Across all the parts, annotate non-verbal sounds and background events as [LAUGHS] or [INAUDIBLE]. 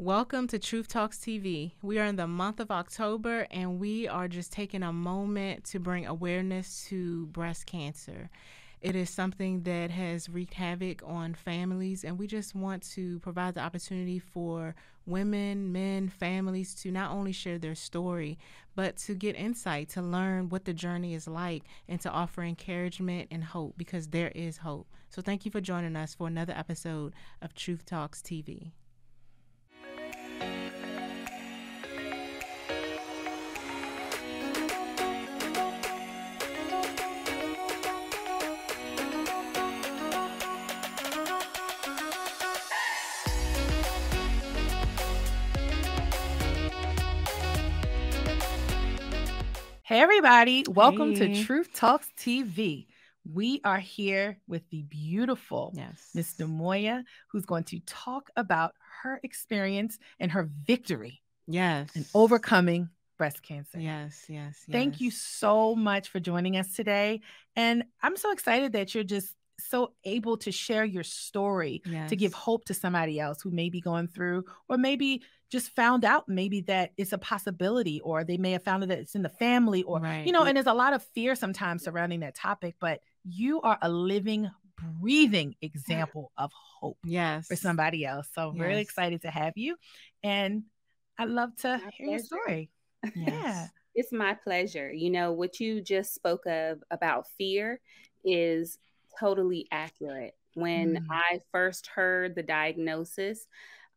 Welcome to Truth Talks TV. We are in the month of October and we are just taking a moment to bring awareness to breast cancer. It is something that has wreaked havoc on families, and we just want to provide the opportunity for women, men, families to not only share their story, but to get insight, to learn what the journey is like, and to offer encouragement and hope because there is hope. So, thank you for joining us for another episode of Truth Talks TV. Hey, everybody. Welcome Hey. to Truth Talks TV. We are here with the beautiful Yes. Miss Nomoya, who's going to talk about her experience and her victory Yes. in overcoming breast cancer. Yes, yes, Thank you so much for joining us today. And I'm so excited that you're just so able to share your story to give hope to somebody else who may be going through or maybe just found out maybe that it's a possibility or they may have found that it's in the family or Right. you know and there's a lot of fear sometimes surrounding that topic but you are a living breathing [LAUGHS] example of hope Yes. for somebody else so I'm really excited to have you and i'd love to My hear your pleasure. story [LAUGHS] yeah It's my pleasure. You know, what you just spoke of about fear is totally accurate. When Mm. I first heard the diagnosis,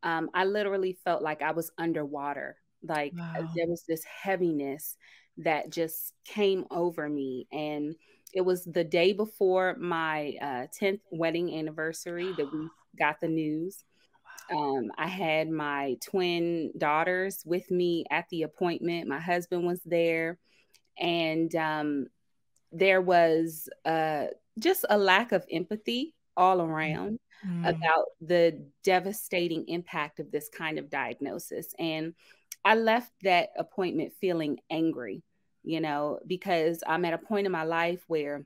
um, I literally felt like I was underwater. Like uh, Wow. there was this heaviness that just came over me. And it was the day before my uh, 10th wedding anniversary that we [GASPS] got the news. Um, I had my twin daughters with me at the appointment. My husband was there, and um, there was uh, just a lack of empathy all around Mm. about the devastating impact of this kind of diagnosis. And I left that appointment feeling angry, you know, because I'm at a point in my life where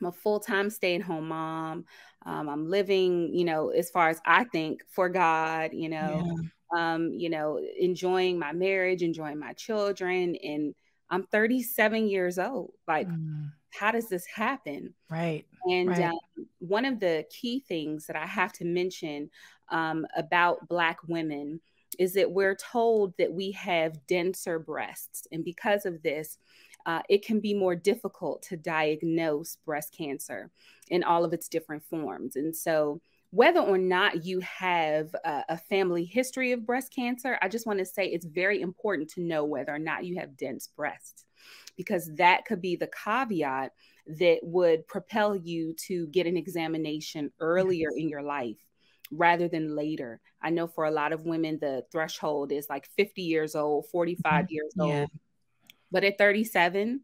I'm a full time stay at home mom. Um, I'm living, you know, as far as I think for God, you know, Yeah. um, you know, enjoying my marriage, enjoying my children. And I'm 37 years old. Like, Mm. How does this happen? right And Right. um, one of the key things that I have to mention um, about Black women is that we're told that we have denser breasts. And because of this, uh, it can be more difficult to diagnose breast cancer in all of its different forms. And so, whether or not you have a, a family history of breast cancer, I just want to say it's very important to know whether or not you have dense breasts, because that could be the caveat that would propel you to get an examination earlier in your life rather than later. I know for a lot of women, the threshold is like 50 years old, 45 years Yeah. old. But at 37,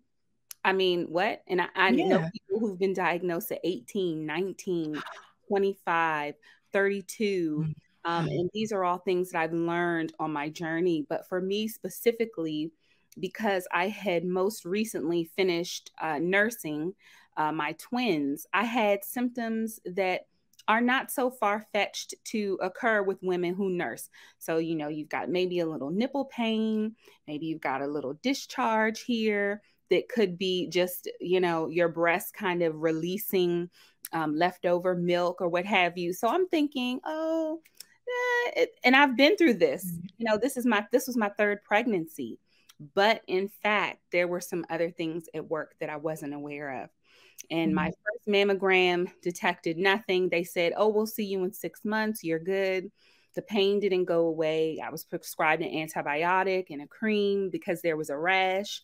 I mean, what? And I, I know people who've been diagnosed at 18, 19, [SIGHS] 25, 32. Mm. Um, Mm. and these are all things that I've learned on my journey. But for me specifically, because I had most recently finished uh, nursing uh, my twins, I had symptoms that are not so far fetched to occur with women who nurse. So, you know, you've got maybe a little nipple pain, maybe you've got a little discharge here that could be just, you know, your breast kind of releasing um, leftover milk or what have you. So I'm thinking, oh, eh, it, and I've been through this. You know, this is my this was my third pregnancy, but in fact, there were some other things at work that I wasn't aware of. And my first mammogram detected nothing. They said, "Oh, we'll see you in six months. You're good." The pain didn't go away. I was prescribed an antibiotic and a cream because there was a rash.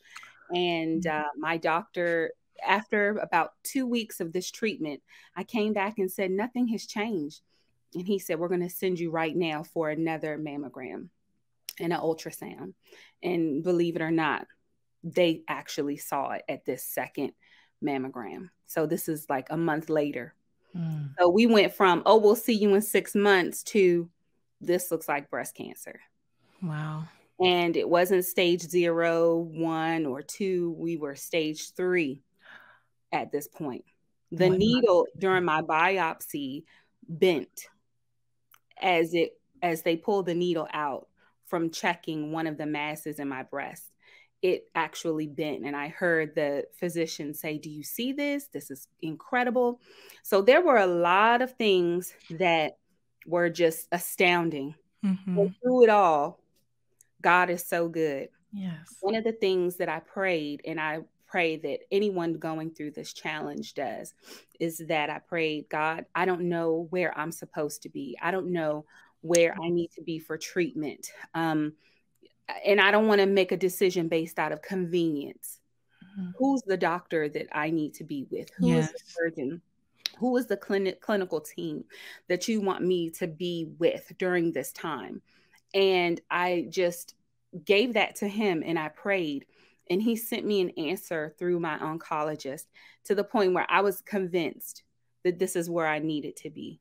And uh, my doctor, after about two weeks of this treatment, I came back and said, Nothing has changed. And he said, We're going to send you right now for another mammogram and an ultrasound. And believe it or not, they actually saw it at this second mammogram. So this is like a month later. Mm. So we went from, oh, we'll see you in six months to this looks like breast cancer. Wow. And it wasn't stage zero, one, or two. We were stage three at this point. The needle during my biopsy bent as it as they pulled the needle out from checking one of the masses in my breast, it actually bent. And I heard the physician say, Do you see this? This is incredible. So there were a lot of things that were just astounding. Mm-hmm. through it all, God is so good. Yes. One of the things that I prayed, and I pray that anyone going through this challenge does, is that I prayed, God, I don't know where I'm supposed to be. I don't know where I need to be for treatment. Um, and I don't want to make a decision based out of convenience. Mm-hmm. Who's the doctor that I need to be with? Who yes. is the surgeon? Who is the clinic clinical team that you want me to be with during this time? And I just gave that to him and I prayed. And he sent me an answer through my oncologist to the point where I was convinced that this is where I needed to be.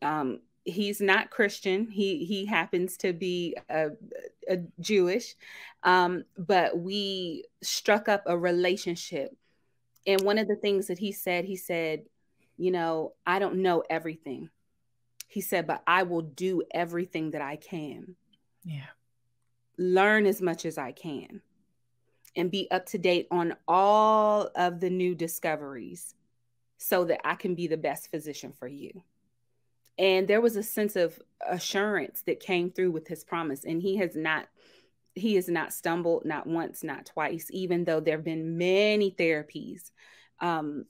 Um, he's not Christian. He he happens to be a, a Jewish, um, but we struck up a relationship. And one of the things that he said, he said, you know, I don't know everything. He said, but I will do everything that I can. Yeah. Learn as much as I can and be up to date on all of the new discoveries so that I can be the best physician for you and there was a sense of assurance that came through with his promise and he has not he has not stumbled not once not twice even though there have been many therapies um,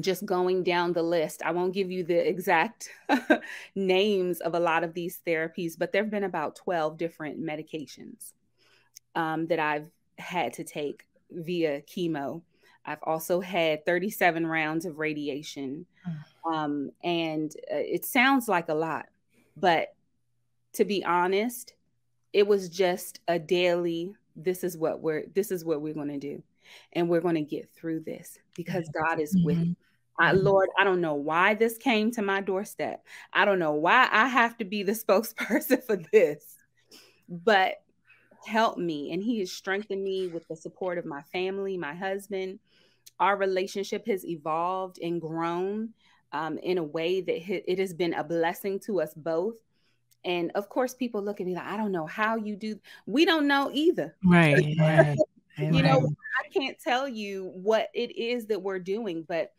just going down the list. I won't give you the exact [LAUGHS] names of a lot of these therapies but there have been about 12 different medications um, that i've had to take via chemo. I've also had 37 rounds of radiation. Mm. Um, and uh, it sounds like a lot, but to be honest, it was just a daily. This is what we're. This is what we're going to do, and we're going to get through this because God is with. Mm-hmm. I, mm-hmm. Lord, I don't know why this came to my doorstep. I don't know why I have to be the [LAUGHS] spokesperson for this, but help me. And He has strengthened me with the support of my family, my husband. Our relationship has evolved and grown um, in a way that it has been a blessing to us both. And of course, people look at me like, I don't know how you do. We don't know either. Right. [LAUGHS] right. you know, I can't tell you what it is that we're doing, but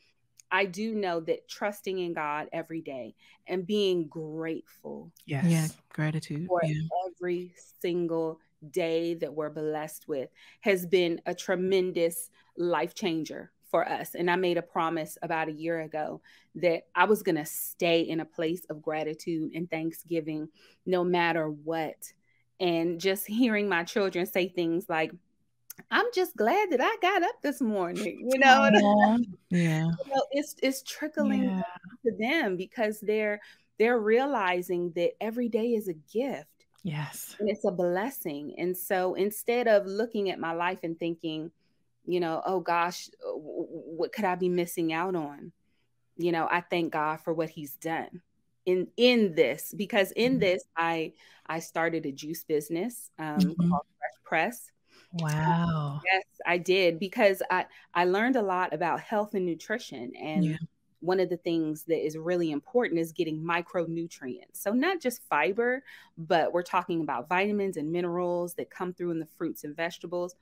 I do know that trusting in God every day and being grateful. Yes. Yeah. Gratitude. For yeah. every single day that we're blessed with has been a tremendous life changer for us. And I made a promise about a year ago that I was going to stay in a place of gratitude and thanksgiving no matter what. And just hearing my children say things like, I'm just glad that I got up this morning, you know. [LAUGHS] yeah. You know, it's it's trickling yeah. to them because they're they're realizing that every day is a gift. Yes. And it's a blessing. And so instead of looking at my life and thinking, you know, oh gosh, uh, what could I be missing out on? You know, I thank God for what he's done in in this because in mm-hmm. this I I started a juice business um mm-hmm. called Fresh Press. Wow. yes, I did because I I learned a lot about health and nutrition and yeah. one of the things that is really important is getting micronutrients. So not just fiber, but we're talking about vitamins and minerals that come through in the fruits and vegetables.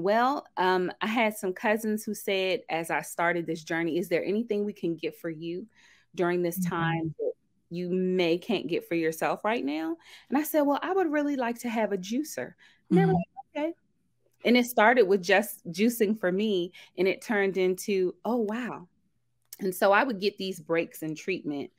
Well, um, I had some cousins who said, as I started this journey, is there anything we can get for you during this mm-hmm. time that you may can't get for yourself right now? And I said, well, I would really like to have a juicer. And mm-hmm. like, okay. And it started with just juicing for me, and it turned into, oh, wow. And so I would get these breaks in treatment,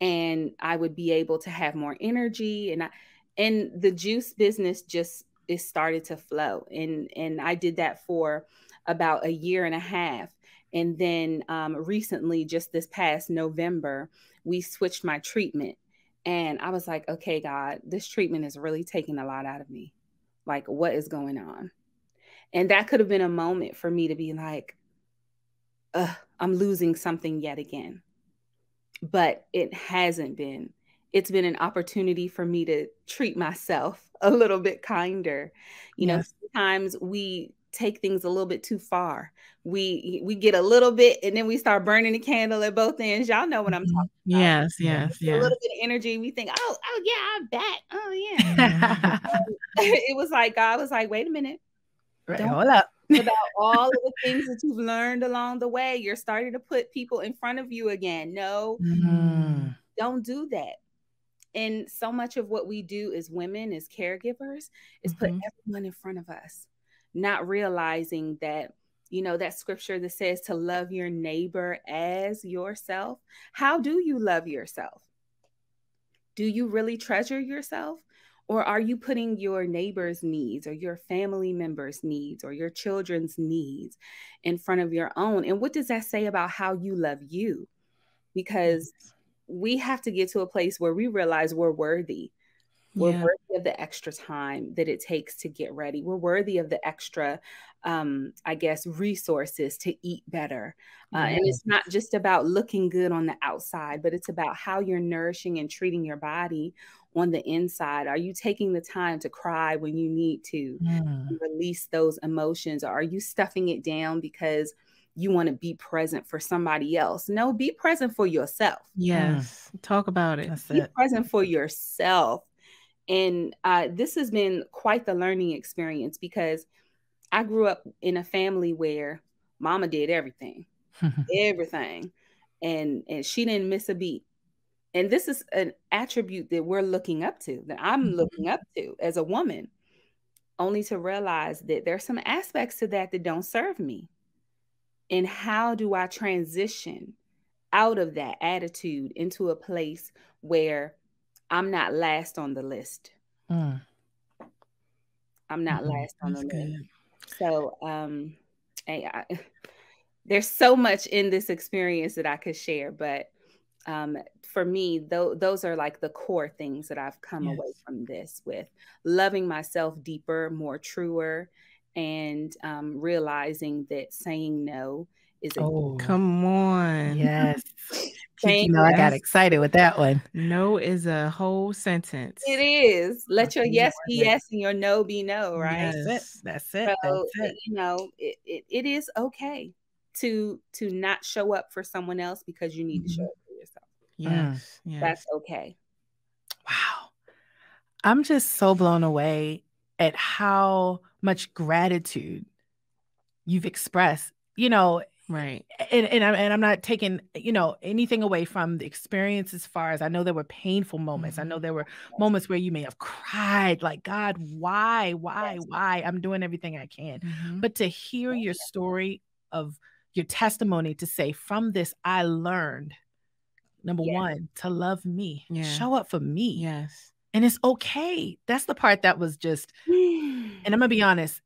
and I would be able to have more energy. And I, and the juice business just it started to flow. And and i did that for about a year and a half. And then um, recently just this past november we switched my treatment. And i was like okay god this treatment is really taking a lot out of me. Like what is going on? And that could have been a moment for me to be like i'm losing something yet again. But it hasn't been it's been an opportunity for me to treat myself [LAUGHS] a little bit kinder. You yes. know, sometimes we take things a little bit too far. We we get a little bit and then we start burning the candle at both ends. Y'all know what I'm Mhm. talking Yes, yes, yes. A little bit of energy. We think, oh, oh yeah, I'm back. Oh yeah. [LAUGHS] [LAUGHS] it was like God was like, wait a minute. right, Don't- hold up. About all of the things that you've learned along the way. You're starting to put people in front of you again. No, Mm. don't do that. And so much of what we do as women, as caregivers, is put Mhm. everyone in front of us, not realizing that, you know, that scripture that says to love your neighbor as yourself. How do you love yourself? Do you really treasure yourself? Or are you putting your neighbor's needs or your family members' needs or your children's needs in front of your own? And what does that say about how you love you? Because we have to get to a place where we realize we're worthy. We're Yeah. worthy of the extra time that it takes to get ready. We're worthy of the extra, um, I guess, resources to eat better. Uh, and it's not just about looking good on the outside, but it's about how you're nourishing and treating your body on the inside. Are you taking the time to cry when you need to? Mm. release those emotions or are you stuffing it down because you want to be present for somebody else no be present for yourself Yes. Talk about it. That's be it. present for yourself and uh, this has been quite the learning experience because i grew up in a family where mama did everything [LAUGHS] everything and and she didn't miss a beat and this is an attribute that we're looking up to that i'm Mhm. looking up to as a woman only to realize that there's some aspects to that that don't serve me and how do i transition out of that attitude into a place where i'm not last on the list Mm. i'm not Mhm. last on the That's list so um I, I, [LAUGHS] there's so much in this experience that I could share, but um for me, tho- those are like the core things that I've come away from this with loving myself deeper, more truer, and um, realizing that saying no is a Oh, Come on. yes. [LAUGHS] Saying you know, I got excited with that one. No is a whole sentence. It is. Let your yes more be than- yes and your no be no, right? Yes. That's it. That's it. So That's it. you know, it, it, it is okay to to not show up for someone else because you need to show Mhm. up for yourself. Yes. Yes. That's okay. Wow. I'm just so blown away at how much gratitude you've expressed. You know, right. and and I'm, and I'm not taking you know anything away from the experience as far as I know there were painful moments. I know there were moments where you may have cried like God, why, why, why? I'm doing everything I can. Mhm. But to hear your story of your testimony to say from this I learned number Yes. 1 to love me. Yeah. Show up for me. yes. And it's okay. That's the part that was just and I'm gonna be [SIGHS] honest.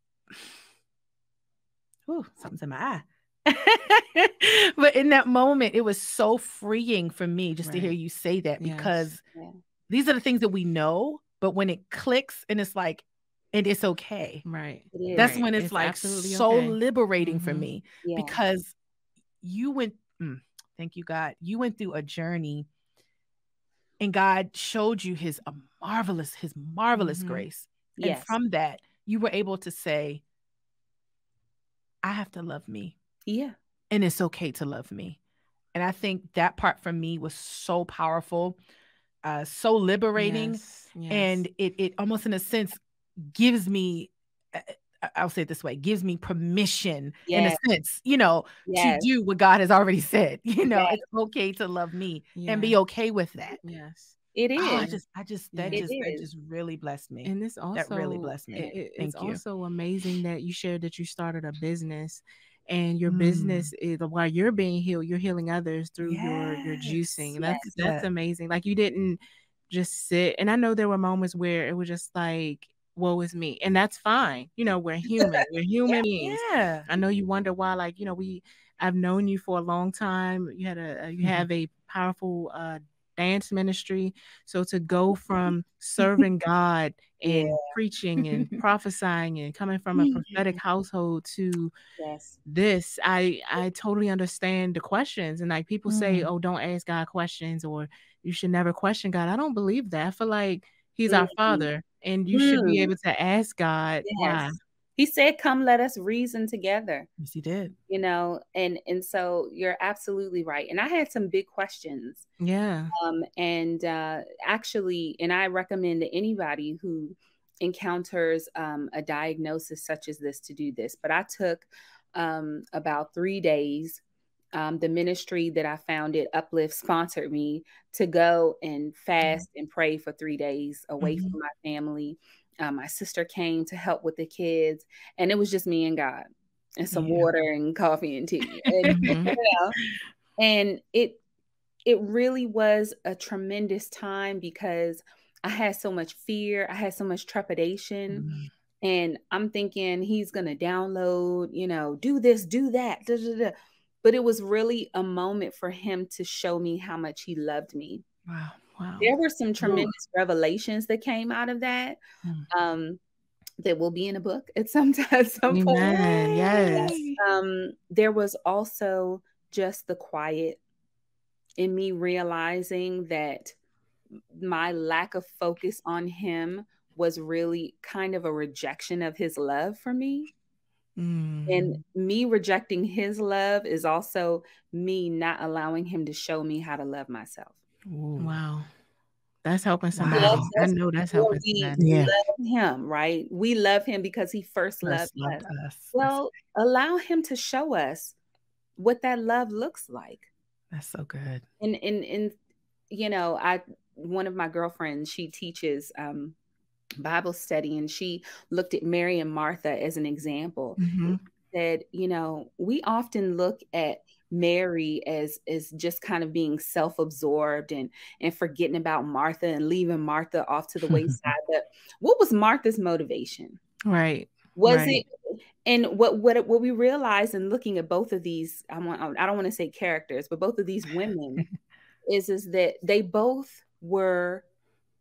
Ooh, something's in my eye. [LAUGHS] but in that moment, it was so freeing for me just to hear you say that Yes. because Yeah. these are the things that we know, but when it clicks and it's like, and it's okay. Right. It is. That's Right. when it's, It's like so okay. liberating for Mhm. me yeah. because you went, mm, thank you, God. You went through a journey and God showed you his uh, marvelous, his marvelous Mhm. grace. yes. And from that, you were able to say, I have to love me, yeah. and it's okay to love me. And I think that part for me was so powerful, uh, so liberating, Yes. yes. and it it almost in a sense gives me. I'll say it this way: gives me permission, in a sense, you know, Yes. to do what God has already said. [LAUGHS] You know, Yes. it's okay to love me and be okay with that. Yes. It is. Oh, I just, I just, that It just, that just really blessed me. And it's also That really blessed me. it- it- it's you. also amazing that you shared that you started a business, and your Mm. business is while you're being healed, you're healing others through your your juicing. That's yes. that's amazing. Like you didn't just sit. And I know there were moments where it was just like, "Woe is me," and that's fine. You know, we're [LAUGHS] human. We're human beings. yeah. I know you wonder why, like, you know, we I've known you for a long time. You had a you Mhm. have a powerful uh dance ministry. So to go from serving God and Yeah. preaching and [LAUGHS] prophesying and coming from a prophetic household to yes. this, I I totally understand the questions. And like people say, Mm. oh, don't ask God questions or you should never question God. I don't believe that. I feel like He's our Mhm. father and you should be Mm. able to ask God why. He said, "Come, let us reason together." Yes, he did. You know, and and so you're absolutely right. And I had some big questions. Yeah. Um, and uh, actually, and I recommend to anybody who encounters um, a diagnosis such as this to do this. But I took um, about three days. Um, the ministry that I founded, Uplift, sponsored me to go and fast and pray for three days away Mhm. from my family. Um, my sister came to help with the kids, and it was just me and God, and some Yeah. water and coffee and tea. [LAUGHS] And, Mhm. you know, and it it really was a tremendous time because I had so much fear, I had so much trepidation, Mhm. and I'm thinking he's gonna download, you know, do this, do that, da, da, da. But it was really a moment for him to show me how much he loved me. Wow. Wow. There were some tremendous revelations that came out of that. Mm. Um, that will be in a book at some time, [LAUGHS] at some point. Yes. Um, there was also just the quiet in me realizing that my lack of focus on him was really kind of a rejection of his love for me. Mm. And me rejecting his love is also me not allowing him to show me how to love myself. Ooh. wow. That's helping somebody. Wow. I know that's Before helping we somebody. Yeah. love him, right? We love him because he first loved First loved us. us. That's- Well, allow him to show us what that love looks like. that's so good. and and and you know i one of my girlfriends she teaches um bible study and she looked at mary and martha as an example Mhm. said you know we often look at mary as as just kind of being self-absorbed and and forgetting about martha and leaving martha off to the [LAUGHS] wayside but what was martha's motivation Right. was Right. it and what what what we realize in looking at both of these i want i don't want to say characters but both of these women [LAUGHS] is is that they both were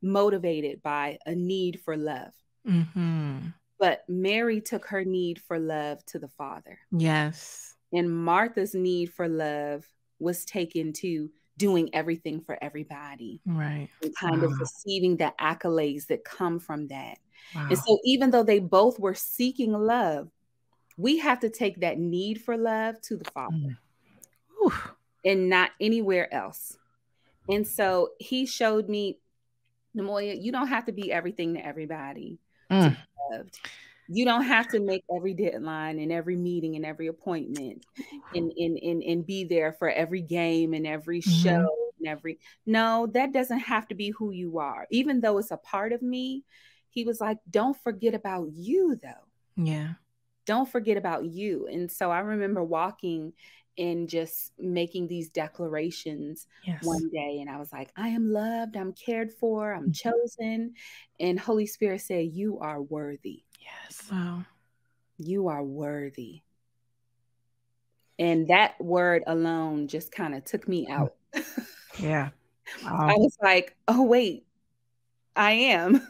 motivated by a need for love hmm but mary took her need for love to the father Yes. and martha's need for love was taken to doing everything for everybody Right. and kind of receiving the accolades that come from that Wow. and so, even though they both were seeking love, we have to take that need for love to the Father Mm. And not anywhere else. And so, he showed me, Nomoya, you don't have to be everything to everybody. Mm. Loved. You don't have to make every deadline and every meeting and every appointment and, and, and, and be there for every game and every show and every. No, that doesn't have to be who you are. Even though it's a part of me, he was like, don't forget about you, though. Yeah. Don't forget about you. And so I remember walking and just making these declarations Yes. one day. And I was like, I am loved, I'm cared for, I'm Mhm. chosen. And Holy Spirit said, You are worthy. Yes. Wow. You are worthy. And that word alone just kind of took me out. [LAUGHS] Yeah. I was like, oh, wait, I am.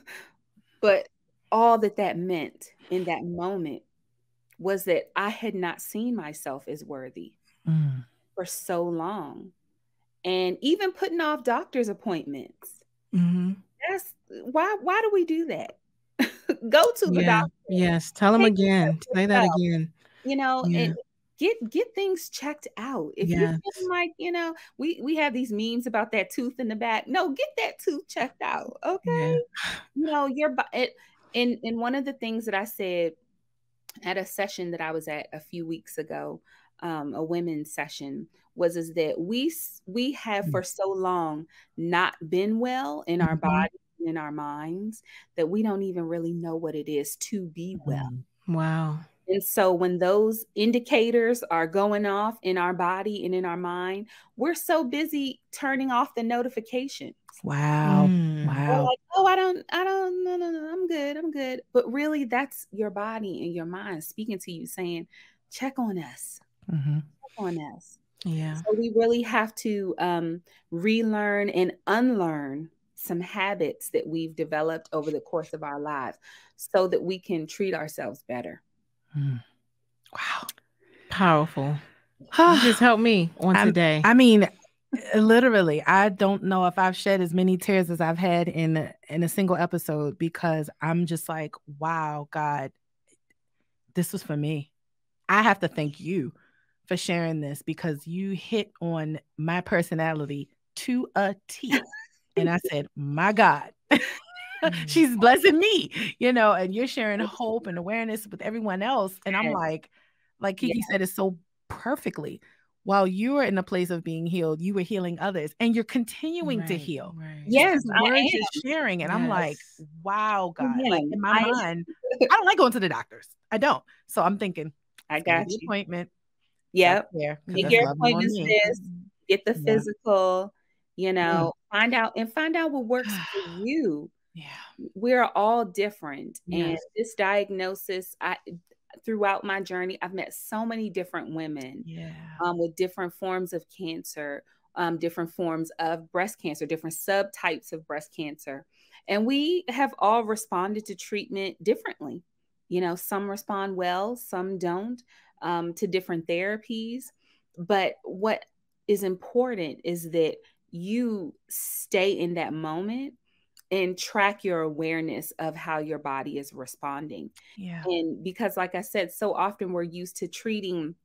But all that that meant in that moment was that I had not seen myself as worthy Mm. for so long. And even putting off doctor's appointments. hmm That's why why do we do that? [LAUGHS] Go to the Yeah. doctor, Yes. Tell them again. Say that again. you know, Yeah. and get get things checked out. If you're feeling like, you know, we we have these memes about that tooth in the back. No, get that tooth checked out. Okay. Yeah. you know your it and and one of the things that i said at a session that i was at a few weeks ago um a women's session was is that we we have Mm. for so long not been well in our Mhm. bodies and in our minds that we don't even really know what it is to be well Mm. Wow. and so when those indicators are going off in our body and in our mind we're so busy turning off the notifications Wow. Mm. we're Wow. like, oh, I don't, I don't, no, no, no, I'm good, I'm good. But really, that's your body and your mind speaking to you, saying, check on us, hmm on us. Yeah. So we really have to um, relearn and unlearn some habits that we've developed over the course of our lives, so that we can treat ourselves better. Mm. Wow. Powerful. You [SIGHS] just helped me on I'm- today. I mean, literally, I don't know if I've shed as many tears as I've had in in a single episode because I'm just like, wow, God, this was for me. I have to thank you for sharing this because you hit on my personality to a T. and I said, My God, [LAUGHS] Mm. she's blessing me, you know, and you're sharing hope and awareness with everyone else. And I'm like, like Kiki Yes. said it so perfectly. While you were in a place of being healed, you were healing others and you're continuing to heal. right. Yes, The I words am. you're sharing. And I'm like, wow, God. Like in my I mind, [LAUGHS] I don't like going to the doctors. I don't. So I'm thinking, I got be you. appointment. Yep. There. Get your appointments get the Yeah. physical, you know, find out and find out what works for [SIGHS] you. Yeah. We're all different. And this diagnosis, I throughout my journey, I've met so many different women Yeah. um, with different forms of cancer, um, different forms of breast cancer, different subtypes of breast cancer. And we have all responded to treatment differently. You know, some respond well, some don't um, to different therapies. But what is important is that you stay in that moment and track your awareness of how your body is responding. Yeah. And because, like I said, so often we're used to treating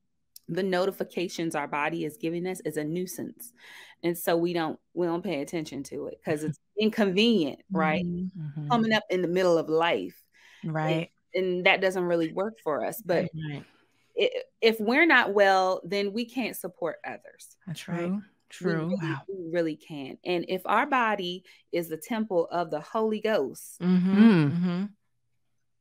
the notifications our body is giving us as a nuisance. And so we don't we don't pay attention to it because it's [LAUGHS] inconvenient, right? Mhm. Mhm. Coming up in the middle of life. Right. And that doesn't really work for us. But Right. I if we're not well, then we can't support others. That's right. True. We really, Wow. we really can. And if our body is the temple of the Holy Ghost, Mm-hmm. Mm. Mm-hmm.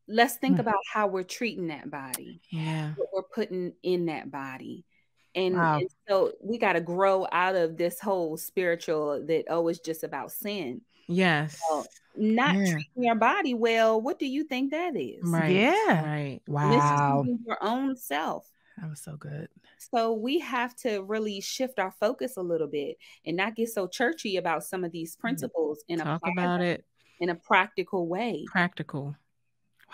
let's think Mm. about how we're treating that body. Yeah. what we're putting in that body. And, Wow. and so we got to grow out of this whole spiritual that oh it's just about sin. Yes. Well, Not Yeah. treating your body well, what do you think that is? Right. Yeah. Right. Wow. Mistreating your own self. That was so good. So we have to really shift our focus a little bit and not get so churchy about some of these mm. principles and Talk apply about it. in a practical way. Practical.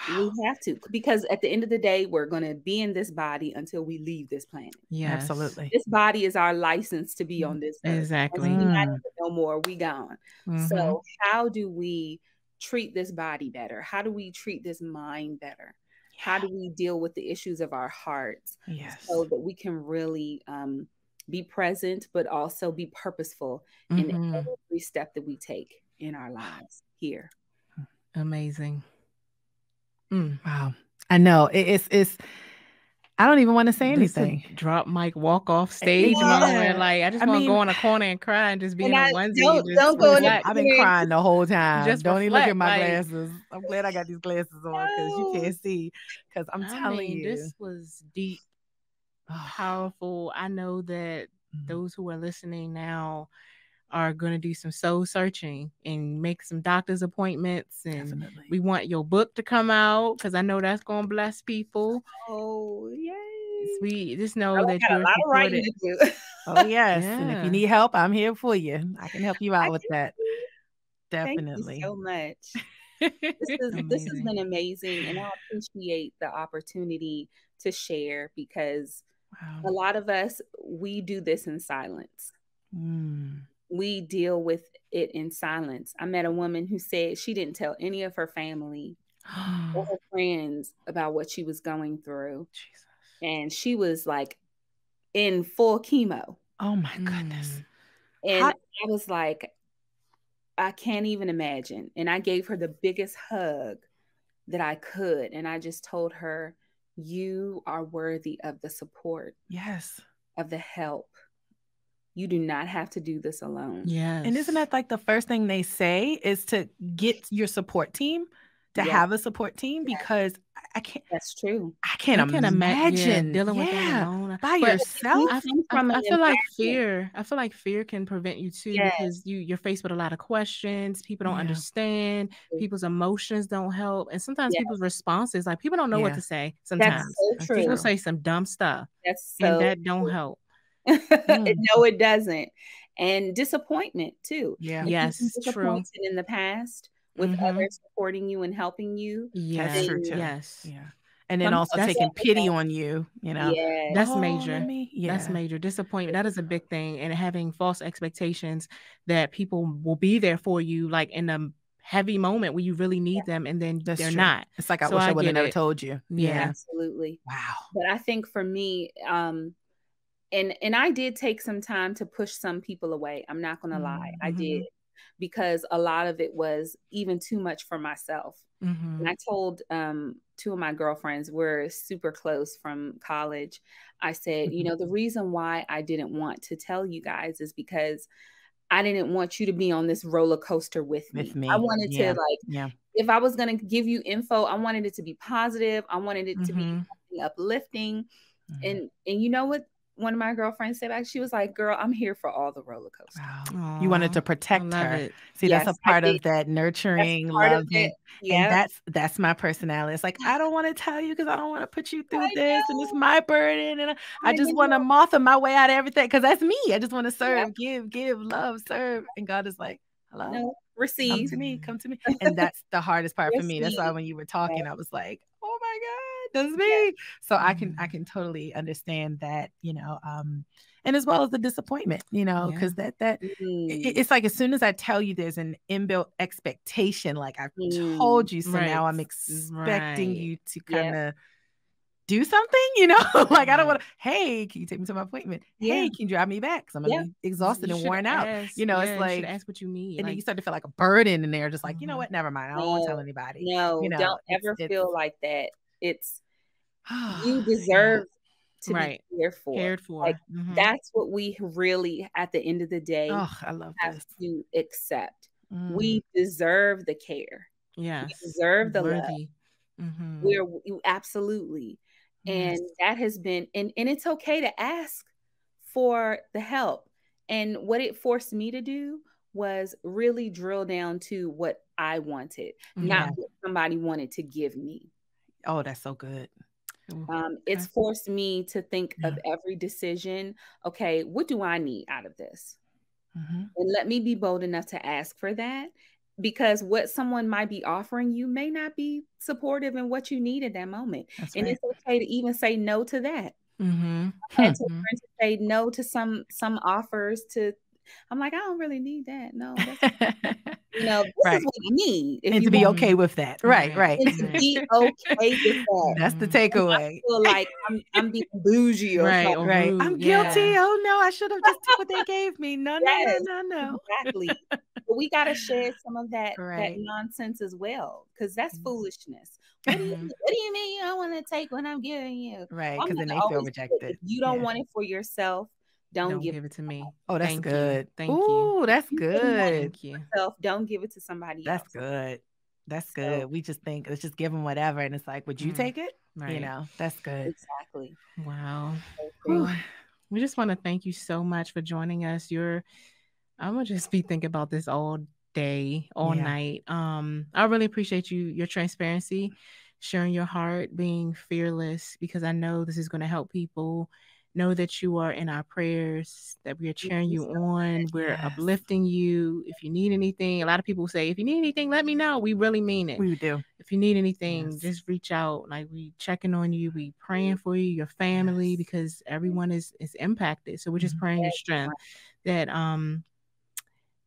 Wow. We have to because at the end of the day, we're going to be in this body until we leave this planet. Yeah, Absolutely. this body is our license to be on this earth. Exactly. We Mm. no more, we gone. Mhm. So how do we treat this body better? How do we treat this mind better? How do we deal with the issues of our hearts Yes. so that we can really um, be present, but also be purposeful in Mhm. every step that we take in our lives here? Amazing. Mm. Wow. I know. It, it's it's I don't even want to say This anything. drop mic walk off stage Yeah. moment. Like I just want to go in a corner and cry and just be in a I- onesie. don't- just don't go in the- reflect. I've been crying the whole time. Just don't even look at my like- glasses. I'm glad I got these glasses on because you can't see. Because I'm I telling mean, you, this was deep, powerful. I know that mhm. those who are listening now are going to do some soul searching and make some doctor's appointments and definitely. we want your book to come out because i know that's going to bless people Oh, yay. we just know I that you're lot of writing to do. [LAUGHS] oh yes, and if you need help, I'm here for you. I can help you I out with can that. Thank Definitely. you so much. this [LAUGHS] is this has been amazing and i appreciate the opportunity to share because a lot of us we do this in silence Mm. We deal with it in silence i met a woman who said she didn't tell any of her family [GASPS] or her friends about what she was going through Jesus. and she was like in full chemo Oh my goodness. Mm. and How- i was like i can't even imagine and i gave her the biggest hug that i could and i just told her you are worthy of the support Yes. of the help you do not have to do this alone Yeah. And isn't that like the first thing they say is to get your support team, to Yeah. have a support team? Because I- I can't, that's true I can't I can ima- yeah, imagine dealing with that alone by But yourself. I, I- from I an feel like fear. I feel like fear can prevent you too Yes. because you you're faced with a lot of questions. People don't Yeah. understand. People's emotions don't help, and sometimes Yes. people's responses like people don't know what to say. that's Sometimes so true people say some dumb stuff, that's so and that don't help. [LAUGHS] Mm. no it doesn't and disappointment too yeah. Yes, been true. disappointed in the past with Mhm. others supporting you and helping you Yes, true, too. yes, Yeah. And then also that's- taking pity on you, you know. yeah That's "Oh, major. me-" Yeah. That's major disappointment. That is a big thing, and having false expectations that people will be there for you, like in the heavy moment where you really need them and then That's they're true. not. It's like I So wish I, I would have never told you. Yeah. Absolutely. Wow. But I think for me, um, and and I did take some time to push some people away. I'm not gonna lie, I did because a lot of it was even too much for myself. Mhm. And I told um, two of my girlfriends, we're super close from college. I said, you Mhm. know, the reason why I didn't want to tell you guys is because I didn't want you to be on this roller coaster with me. With me, I wanted yeah. to like, Yeah. if I was going to give you info, I wanted it to be positive. I wanted it to be Mhm. something uplifting. Mhm. And and you know what? One of my girlfriends said back, she was like, "Girl, I'm here for all the roller coasters." Wow. You wanted to protect her. it. See, that's a part of that nurturing, part of loving. And Yeah. that's that's my personality. It's like I don't want to tell you because I don't want to put you through I this, and it's my burden, and I, I I just want to know. Martha my way out of everything because that's me. I just want to Yep. serve, give, give, love, serve, and God is like, hello, No, come receive. to me, come to me, [LAUGHS] and that's the hardest part for me. That's why when you were Yeah. talking, I was like, oh my God, that's Yeah. me. So I can I Mhm. can totally understand that, you know, um, and as well as the disappointment, you know, Yeah. because that that it- Mm, it's like as soon as I tell you there's an inbuilt expectation, like I've mm, told you, so Right. now I'm expecting right. you to Yeah. kind of do something, you know? [LAUGHS] like I don't want to, hey, can you take me to my appointment? Yeah. Hey, can you drive me back? Because I'm gonna Yeah. be exhausted You and worn out. You know, yeah, it's like ask what you need. and then you start to feel like a burden and they're just like, you know Mhm. what? Never mind. I don't want to tell No, anybody. no, You know, don't ever it's- feel like that. It's [SIGHS] you deserve to Right. be cared for. cared for. Like Mhm. that's what we really, at the end of the day, Oh, I love have this. to accept. Mm. We deserve the care. Yeah. We deserve the love. worthy. Mhm. We're you absolutely. And Yes. that has been and, and it's okay to ask for the help. And what it forced me to do was really drill down to what I wanted, not what somebody wanted to give me. Oh, that's so good. Um, it's forced me to think Yeah. of every decision. Okay, what do I need out of this? Mhm. And let me be bold enough to ask for that because what someone might be offering you may not be supportive in what you need at that moment. That's And right. it's okay to even say no to that. Mhm. I had to Mhm. learn to say no to some some offers to I'm like, I don't really need that. No, that's [LAUGHS] you know, this Right. is what you need. If and to be want okay with that. Right, right. Right. and to be [LAUGHS] okay with that. That's the Mhm. takeaway. feel like I'm I'm being bougie or Right, something. Right. I'm yeah. guilty. Oh no, I should have just took what they gave me. No, no, Yes. no, no, no. Exactly. But we gotta shed [SIGHS] some of that that nonsense as well. Because that's Mhm. foolishness. What do you Mhm. what do you mean you don't want to take what I'm giving you? Right. Because then they feel rejected. You don't Yeah. want it for yourself, don't, Don't give, give it to me. Oh, that's Thank you. good. Thank you. Ooh, that's You wouldn't good. Thank you. yourself. Don't give it to somebody That's else. good. That's So- good. We just think let's just give them whatever, and it's like, would you Mm. take it? Right. You know, that's good. Exactly. Wow. So We just want to thank you so much for joining us. You're I'm gonna just be thinking about this all day, all Yeah. night. Um, I really appreciate you, your transparency, sharing your heart, being fearless, because I know this is gonna help people know that you are in our prayers, that we are cheering you on, we're Yes. uplifting you. If you need anything, a lot of people say, if you need anything, let me know. We really mean it. We do. if you need anything, Yes. just reach out. Like we checking on you, we praying for you, your family, Yes. because everyone is is impacted. So we're just Mhm. praying your strength that um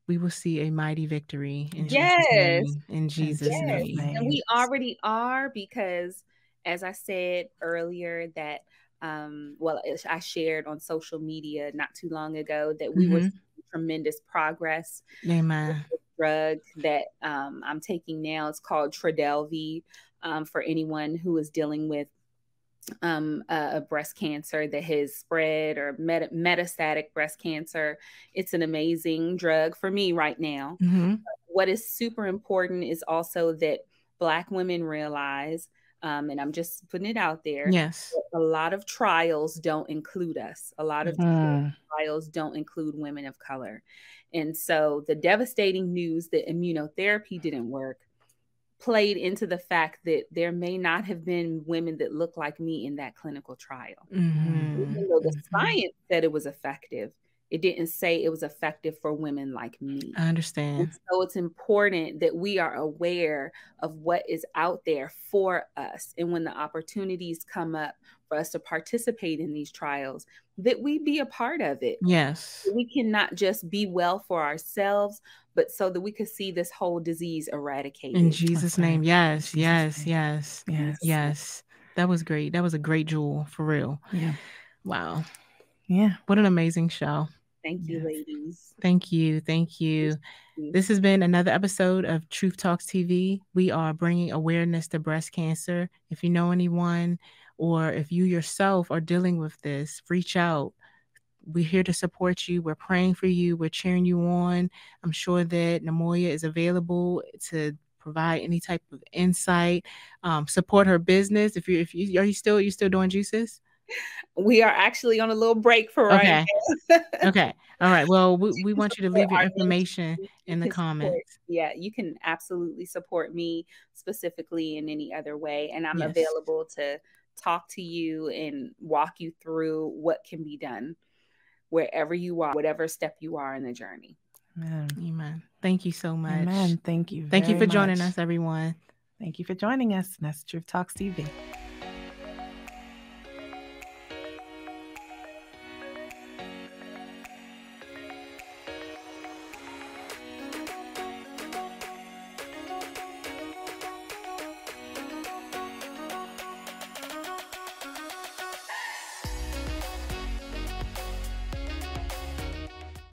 we will see a mighty victory in Yes. Jesus' name. In Jesus' Jesus' name. name. And we already are because, as I said earlier, that um, well, I shared on social media not too long ago that we were Mhm. seeing tremendous progress. Amen. Drug that um, I'm taking now is called Trodelvy um, for anyone who is dealing with um, a, a breast cancer that has spread or meta- metastatic breast cancer. It's an amazing drug for me right now Mhm. what is super important is also that Black women realize, um, and I'm just putting it out there, Yes. a lot of trials don't include us. A lot of Mm. trials don't include women of color. And so the devastating news that immunotherapy didn't work played into the fact that there may not have been women that look like me in that clinical trial. Mhm. Even though the Mhm. science said it was effective, it didn't say it was effective for women like me. I understand. And so it's important that we are aware of what is out there for us. And when the opportunities come up for us to participate in these trials, that we be a part of it. Yes. We cannot just be well for ourselves, but so that we could see this whole disease eradicated. In Jesus' name. Yes, Jesus yes, name. yes, Yes. yes. That was great. That was a great jewel for real. Yeah. Wow. Yeah. What an amazing show. Thank you, Yes. ladies. Thank you. Thank you. This has been another episode of Truth Talks TV. We are bringing awareness to breast cancer. If you know anyone or if you yourself are dealing with this, reach out. We're here to support you. We're praying for you. We're cheering you on. I'm sure that Nomoya is available to provide any type of insight. Um, support her business. If you if you are you still you still doing juices? We are actually on a little break for right Okay. now. Okay. All right. Well, we, we [LAUGHS] want you to leave your information [LAUGHS] in the comments. [LAUGHS] yeah, you can absolutely support me specifically in any other way. And I'm Yes. available to talk to you and walk you through what can be done wherever you are, whatever step you are in the journey. Amen. Amen. Thank you so much. Amen. Thank you. Thank you very for joining much. us, everyone. Thank you for joining us. And that's Truth Talks TV.